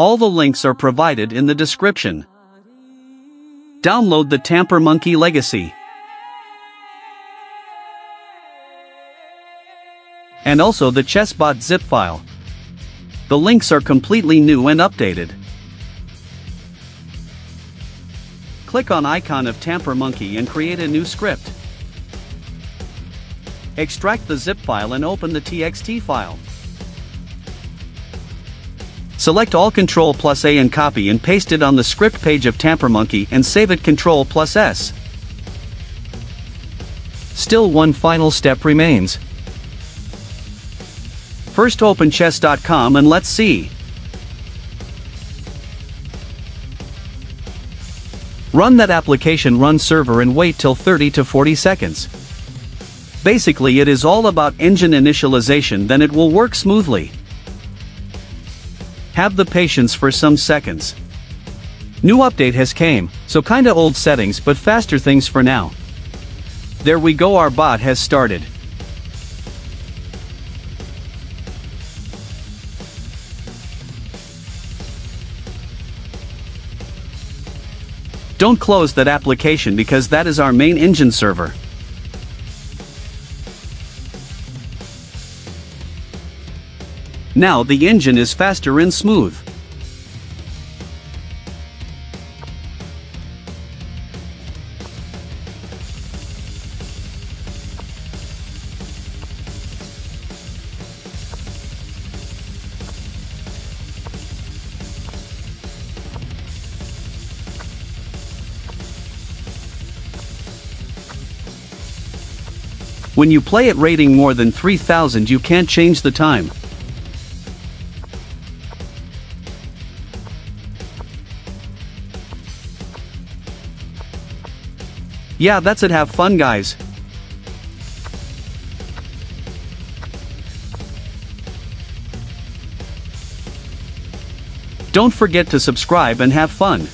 All the links are provided in the description. Download the Tamper Monkey Legacy. And also the Chessbot zip file. The links are completely new and updated. Click on icon of Tamper Monkey and create a new script. Extract the zip file and open the txt file. Select all Control plus A and copy and paste it on the script page of TamperMonkey and save it Control plus S. Still one final step remains. First open chess.com and let's see. Run that application run server and wait till 30 to 40 seconds. Basically it is all about engine initialization then it will work smoothly. Have the patience for some seconds. New update has came, so kinda old settings but faster things for now. There we go our bot has started. Don't close that application because that is our main engine server. Now the engine is faster and smooth. When you play at rating more than 3000 you can't change the time. Yeah that's it have fun guys. Don't forget to subscribe and have fun.